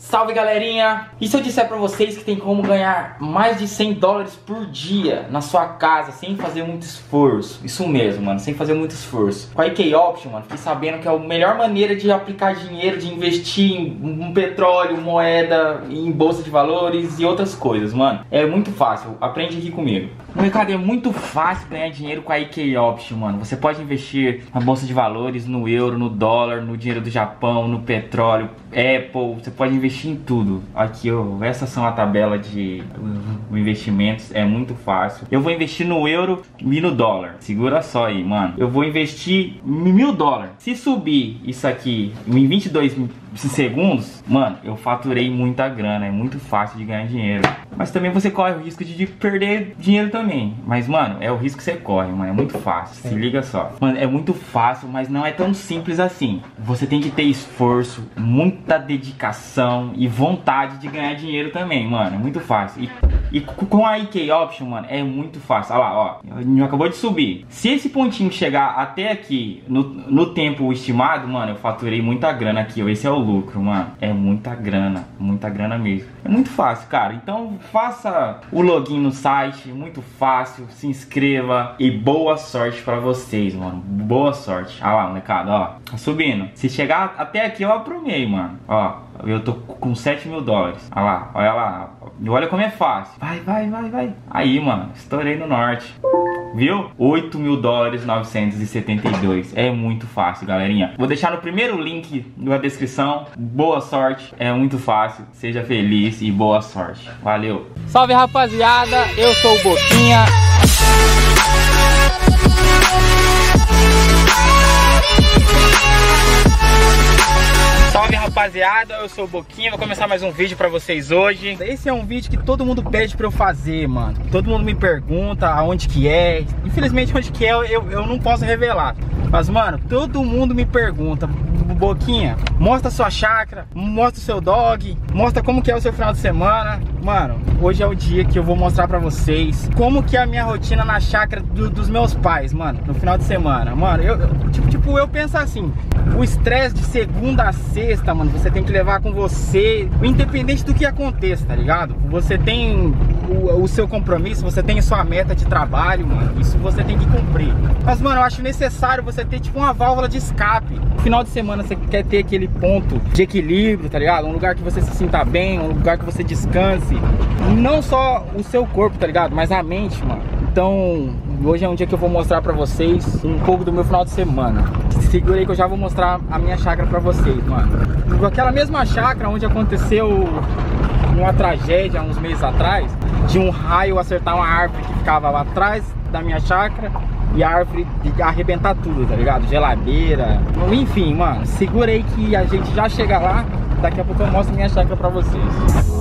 Salve galerinha! E se eu disser pra vocês que tem como ganhar mais de 100 dólares por dia na sua casa sem fazer muito esforço? Isso mesmo, mano, sem fazer muito esforço. Com a IK Option, mano, fiquei sabendo que é a melhor maneira de aplicar dinheiro, de investir em um petróleo, moeda, em bolsa de valores e outras coisas, mano. É muito fácil, aprende aqui comigo. No mercado é muito fácil ganhar dinheiro com a IK Option, mano. Você pode investir na bolsa de valores, no euro, no dólar, no dinheiro do Japão, no petróleo, Apple, você pode investir investir em tudo. Aqui, ó, essa são a tabela de investimentos, é muito fácil. Eu vou investir no euro e no dólar. Segura só aí, mano. Eu vou investir mil dólares. Se subir isso aqui em 22 segundos, mano, eu faturei muita grana. É muito fácil de ganhar dinheiro. Mas também você corre o risco de perder dinheiro também. Mas, mano, é o risco que você corre, mano. É muito fácil. Se liga só. Mano, é muito fácil, mas não é tão simples assim. Você tem que ter esforço, muita dedicação e vontade de ganhar dinheiro também, mano. É muito fácil. E, e com a IK Option, mano, é muito fácil. Olha lá, ó. Acabou de subir. Se esse pontinho chegar até aqui no, no tempo estimado, mano, eu faturei muita grana aqui. Esse é o lucro, mano. É muita grana. Muita grana mesmo. É muito fácil, cara. Então faça o login no site. Muito fácil. Se inscreva. E boa sorte pra vocês, mano. Boa sorte. Olha lá, molecada, ó. Tá subindo. Se chegar até aqui, eu aprumei, mano. Ó. Eu tô com 7 mil dólares. Olha lá, olha lá. Olha como é fácil. Vai, vai, vai, vai. Aí, mano, estourei no norte. Viu? 8 mil dólares 972. É muito fácil, galerinha. Vou deixar no primeiro link na descrição. Boa sorte. É muito fácil. Seja feliz e boa sorte. Valeu. Salve, rapaziada. Eu sou o Boquinha. Rapaziada, eu sou o Boquinha, vou começar mais um vídeo pra vocês hoje. Esse é um vídeo que todo mundo pede pra eu fazer, mano. Todo mundo me pergunta aonde que é. Infelizmente onde que é eu, eu não posso revelar. Mas mano, todo mundo me pergunta. Boquinha, mostra sua chácara, mostra o seu dog, mostra como que é o seu final de semana. Mano, hoje é o dia que eu vou mostrar pra vocês como que é a minha rotina na chácara do, dos meus pais, mano, no final de semana. Mano, eu, eu tipo, tipo, eu penso assim, o estresse de segunda a sexta, mano, você tem que levar com você, independente do que aconteça, tá ligado? Você tem o, o seu compromisso, você tem sua meta de trabalho, mano, isso você tem que cumprir. Mas, mano, eu acho necessário você ter, tipo, uma válvula de escape. No final de semana você quer ter aquele ponto de equilíbrio, tá ligado? Um lugar que você se sinta bem, um lugar que você descanse. Não só o seu corpo, tá ligado? Mas a mente, mano. Então, hoje é um dia que eu vou mostrar pra vocês um pouco do meu final de semana. Segura aí que eu já vou mostrar a minha chácara pra vocês, mano. Aquela mesma chácara onde aconteceu uma tragédia uns meses atrás, de um raio acertar uma árvore que ficava lá atrás da minha chácara e a árvore arrebentar tudo, tá ligado? Geladeira, enfim, mano, segura aí que a gente já chega lá, daqui a pouco eu mostro minha chácara pra vocês.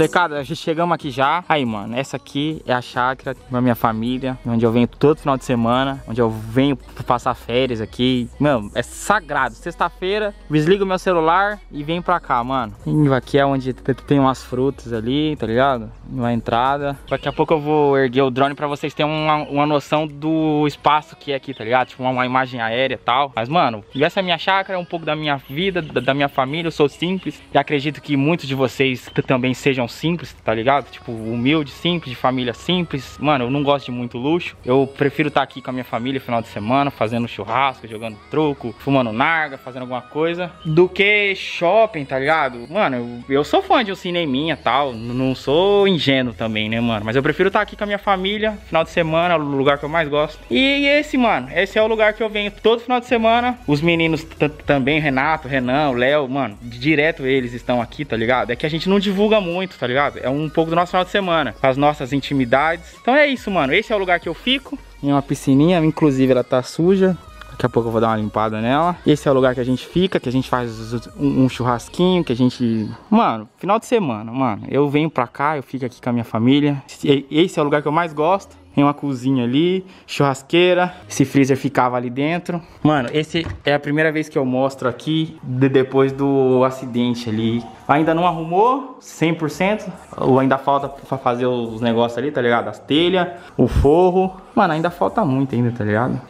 Molecada, já chegamos aqui já. Aí, mano, essa aqui é a chácara da minha família, onde eu venho todo final de semana, onde eu venho passar férias aqui. Mano, é sagrado. Sexta-feira, desligo meu celular e venho pra cá, mano. E aqui é onde tem umas frutas ali, tá ligado? Uma entrada. Daqui a pouco eu vou erguer o drone pra vocês terem uma, uma noção do espaço que é aqui, tá ligado? Tipo, uma, uma imagem aérea e tal. Mas, mano, essa é a minha chácara, é um pouco da minha vida, da, da minha família. Eu sou simples e acredito que muitos de vocês também sejam simples, tá ligado? Tipo, humilde, simples, de família simples. Mano, eu não gosto de muito luxo. Eu prefiro estar tá aqui com a minha família final de semana, fazendo churrasco, jogando truco, fumando narga, fazendo alguma coisa, do que shopping, tá ligado? Mano, eu, eu sou fã de um cineminha tal, não sou ingênuo também, né, mano? Mas eu prefiro estar tá aqui com a minha família, final de semana, o lugar que eu mais gosto. E esse, mano, esse é o lugar que eu venho todo final de semana. Os meninos também, Renato, Renan, Léo, mano, direto eles estão aqui, tá ligado? É que a gente não divulga muito, tá ligado? É um pouco do nosso final de semana, as nossas intimidades. Então é isso, mano. Esse é o lugar que eu fico. Em uma piscininha, inclusive ela tá suja. Daqui a pouco eu vou dar uma limpada nela. Esse é o lugar que a gente fica, que a gente faz um, um, churrasquinho, que a gente... Mano, final de semana, mano. Eu venho pra cá, eu fico aqui com a minha família. Esse é o lugar que eu mais gosto. Tem uma cozinha ali, churrasqueira. Esse freezer ficava ali dentro. Mano, esse é a primeira vez que eu mostro aqui de depois do acidente ali. Ainda não arrumou 100%, ou ainda falta pra fazer os negócios ali, tá ligado? As telhas, o forro. Mano, ainda falta muito ainda, tá ligado?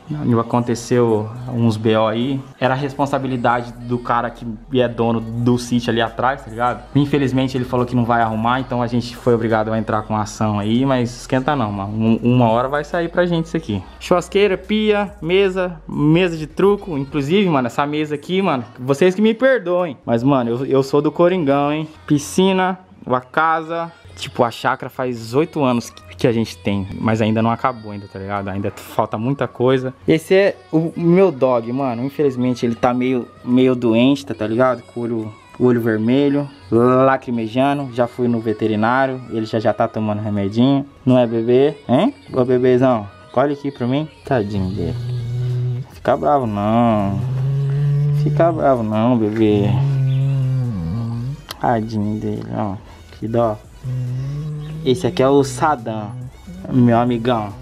Aconteceu uns BO aí. Era a responsabilidade do cara que é dono do sítio ali atrás, tá ligado? Infelizmente ele falou que não vai arrumar, então a gente foi obrigado a entrar com ação aí, mas esquenta não, mano. Uma hora vai sair pra gente isso aqui. Churrasqueira, pia, mesa, mesa de truco. Inclusive, mano, essa mesa aqui, mano, vocês que me perdoem. Mas, mano, eu, eu sou do Coringão, hein? Piscina, uma casa, Tipo, a chácara faz oito anos que a gente tem, mas ainda não acabou ainda, tá ligado? Ainda falta muita coisa. Esse é o meu dog, mano. Infelizmente ele tá meio, meio doente, tá, tá ligado? Com o olho, olho vermelho, lacrimejando. Já fui no veterinário, ele já já tá tomando remedinho. Não é bebê, hein? Ô bebezão, colhe aqui pra mim. Tadinho dele. Fica bravo não. Fica bravo não, bebê. Tadinho dele, ó. Que dó. Esse aqui é o Sadam, meu amigão.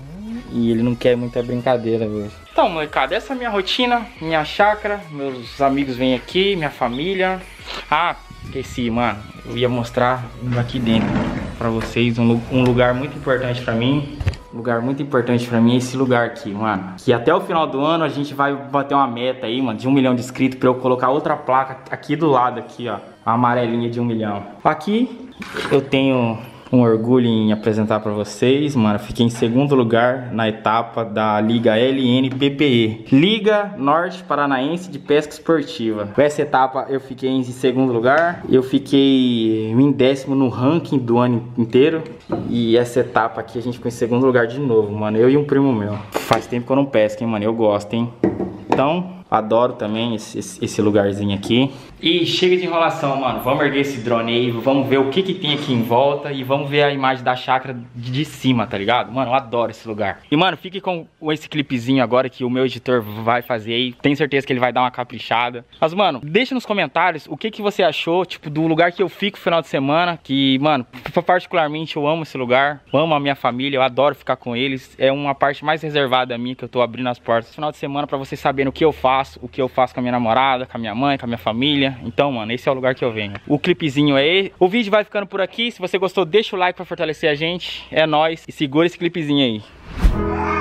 E ele não quer muita brincadeira hoje. Então, molecada, essa é a minha rotina, minha chácara. Meus amigos vêm aqui, minha família. Ah, esqueci, mano. Eu ia mostrar aqui dentro pra vocês um, um lugar muito importante pra mim. Lugar muito importante pra mim é esse lugar aqui, mano. Que até o final do ano a gente vai bater uma meta aí, mano, de um milhão de inscritos pra eu colocar outra placa aqui do lado, aqui, ó. A amarelinha de um milhão. Aqui eu tenho um orgulho em apresentar para vocês, mano. Fiquei em segundo lugar na etapa da Liga LNPPE, Liga Norte Paranaense de Pesca Esportiva. Essa etapa eu fiquei em segundo lugar, eu fiquei em décimo no ranking do ano inteiro. E essa etapa aqui a gente ficou em segundo lugar de novo, mano. Eu e um primo meu. Faz tempo que eu não pesco, hein, mano. Eu gosto, hein. Então, Adoro também esse, esse, lugarzinho aqui. E chega de enrolação, mano. Vamos erguer esse drone aí, vamos ver o que que tem aqui em volta e vamos ver a imagem da chácara de cima, tá ligado? Mano, eu adoro esse lugar. E, mano, fique com esse clipezinho agora que o meu editor vai fazer aí. Tenho certeza que ele vai dar uma caprichada. Mas, mano, deixa nos comentários o que que você achou, tipo, do lugar que eu fico no final de semana. Que, mano, particularmente eu amo esse lugar. Amo a minha família, eu adoro ficar com eles. É uma parte mais reservada minha que eu tô abrindo as portas. Final de semana pra vocês saberem o que eu faço faço, o que eu faço com a minha namorada, com a minha mãe, com a minha família. Então, mano, esse é o lugar que eu venho. O clipezinho é esse. O vídeo vai ficando por aqui. Se você gostou, deixa o like pra fortalecer a gente. É nóis. E segura esse clipezinho aí.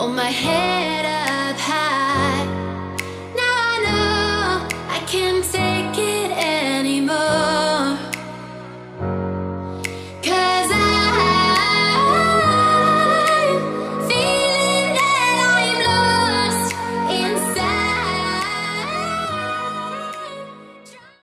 Hold my head